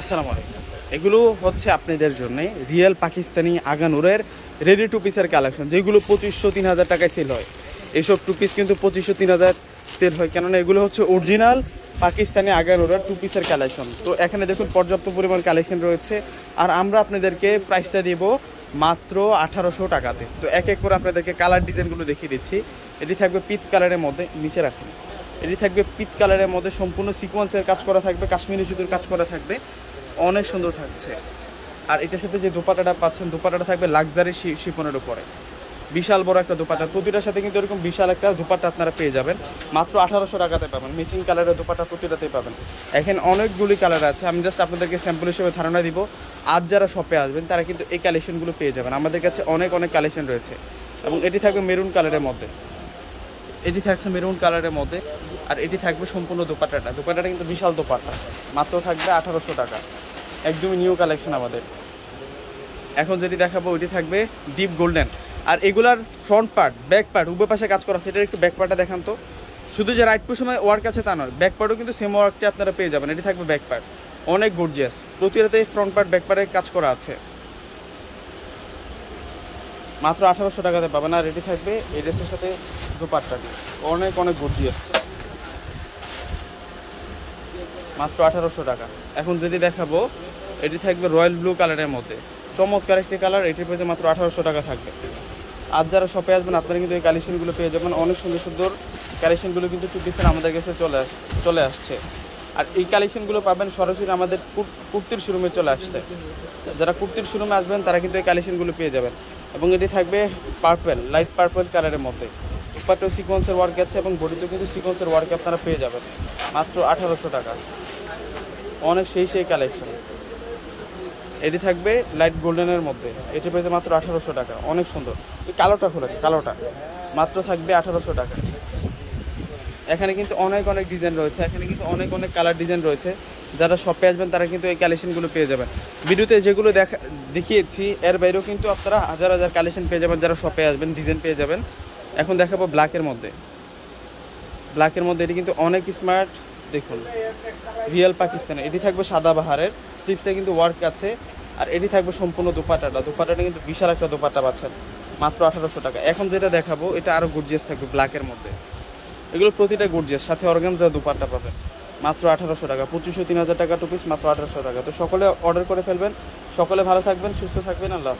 আসসালামু আলাইকুম। এগুলো হচ্ছে আপনাদের জন্য রিয়েল পাকিস্তানি আগানুরের রেডি টু পিসের কালেকশন যেগুলো পঁচিশশো তিন হাজার টাকায় সেল হয়। এইসব টু পিস কিন্তু পঁচিশশো তিন হাজার সেল হয়, কেননা এগুলো হচ্ছে অরিজিনাল পাকিস্তানি আগানুরের টু পিসের কালেকশন তো এখানে দেখুন পর্যাপ্ত পরিমাণ কালেকশন রয়েছে, আর আমরা আপনাদেরকে প্রাইসটা দিব মাত্র আঠারোশো টাকাতে। তো এক এক করে আপনাদেরকে কালার ডিজাইনগুলো দেখিয়ে দিচ্ছি। এটি থাকবে পিত কালারের মধ্যে, নিচে রাখুন। এটি থাকবে পিত কালারের মধ্যে সম্পূর্ণ সিকোয়েন্সের কাজ করা থাকবে, কাশ্মীরি সুতোর কাজ করা থাকবে। অনেক সুন্দর থাকছে। আর এটার সাথে যে দোপাটাটা পাচ্ছেন, দোপাটাটা থাকবে লাক্সারি শিপনের উপরে। বিশাল বড় একটা দোপাটা। প্রতিটার সাথে কিন্তু এরকম বিশাল একটা দোপাটা আপনারা পেয়ে যাবেন। মাত্র আঠারোশো টাকাতে পাবেন। মিচিং কালারের দোপাটা প্রতিটাতেই পাবেন। এখানে অনেকগুলি কালার আছে। আমি জাস্ট আপনাদেরকে স্যাম্পল হিসেবে ধারণা দিব। আজ যারা শপে আসবেন, তারা কিন্তু এই কালেকশনগুলো পেয়ে যাবেন। আমাদের কাছে অনেক অনেক কালেকশন রয়েছে। এবং এটি থাকবে মেরুন কালারের মধ্যে। এটি থাকছে মেরুন কালারের মধ্যে। আর এটি থাকবে সম্পূর্ণ দোপাট্টাটা। দোপাট্টাটা কিন্তু বিশাল দোপাট্টা। মাত্র থাকবে আঠারোশো টাকা। একদমই নিউ কালেকশন আমাদের। এখন যেটি দেখাবো, ওইটি থাকবে ডিপ গোল্ডেন আর এগুলার ফ্রন্ট পার্ট ব্যাক পার্ট উভয় পাশে কাজ করা আছে, এটার একটু ব্যাক পার্টটা দেখান তো। শুধু যে রাইট সময় ওয়ার্ক আছে তা নয় ব্যাক পার্টও কিন্তু সেম ওয়ার্কটি আপনারা পেয়ে যাবেন। এটি থাকবে ব্যাক পার্ট অনেক গর্জিয়াস প্রতিটাতে ফ্রন্ট পার্ট ব্যাক পার্টে কাজ করা আছে। মাত্র আঠারোশো টাকাতে পাবেন। আর এটি থাকবে এই ড্রেসের সাথে দুপাট্টাটি অনেক অনেক গর্জিয়াস মাত্র আঠারোশো টাকা। এখন যেটি দেখাবো এটি থাকবে রয়্যাল ব্লু কালারের মধ্যে। চমৎকার একটি কালার, এটির পেয়েছে মাত্র আঠারোশো টাকা থাকবে। আর যারা শপে আসবেন, আপনারা কিন্তু এই কালেকশনগুলো পেয়ে যাবেন। অনেক সুন্দর সুন্দর কালেকশনগুলো কিন্তু টু পিসের আমাদের কাছে চলে আস, চলে আসছে। আর এই কালেকশনগুলো পাবেন সরাসরি আমাদের কুর্তির শোরুমে চলে আসতে। যারা কুর্তির শোরুমে আসবেন, তারা কিন্তু এই কালেকশনগুলো পেয়ে যাবেন। এবং এটি থাকবে পার্পেল লাইট পার্পেল কালারের মধ্যে। দুপাটেও সিকোয়েন্সের ওয়ার্ক আছে এবং বডিতেও কিন্তু সিকোয়েন্সের ওয়ার্ক আপনারা পেয়ে যাবেন। মাত্র আঠারোশো টাকা। অনেক সেই সেই কালেকশন এটি থাকবে লাইট গোল্ডেনের মধ্যে। এটি পেয়েছে মাত্র আঠারোশো টাকা। অনেক সুন্দর। এই কালোটা খুলে কালোটা। মাত্র থাকবে আঠারোশো টাকা। এখানে কিন্তু অনেক অনেক ডিজাইন রয়েছে। এখানে কিন্তু অনেক অনেক কালার ডিজাইন রয়েছে। যারা শপে আসবেন, তারা কিন্তু এই কালেকশনগুলো পেয়ে যাবেন। ভিডিওতে যেগুলো দেখা, দেখিয়েছি, এর বাইরেও কিন্তু আপনারা হাজার হাজার কালেকশন পেয়ে যাবেন। যারা শপে আসবেন ডিজাইন পেয়ে যাবেন। এখন দেখাবো ব্ল্যাকের মধ্যে। ব্ল্যাকের মধ্যে এটি কিন্তু অনেক স্মার্ট দেখুন, রিয়েল পাকিস্তানি এটি থাকবে সাদা বাহারের, স্লিপসটা কিন্তু ওয়ার্ক আছে, আর এটি থাকবে সম্পূর্ণ দোপাটাটা দোপাটাটা কিন্তু বিশাল একটা দোপাটা পাচ্ছেন, মাত্র আঠারোশো টাকা। এখন যেটা দেখাবো, এটা আরও গর্জিয়াস থাকবে ব্ল্যাকের মধ্যে। এগুলো প্রতিটা গর্জিয়াস সাথে অর্গানজা দুপাট্টা পাবেন, মাত্র আঠারোশো টাকা, পঁচিশশো, তিন হাজার টাকা টু পিস মাত্র আঠারোশো টাকা। তো সকলে অর্ডার করে ফেলবেন, সকলে ভালো থাকবেন, সুস্থ থাকবেন, আল্লাহ।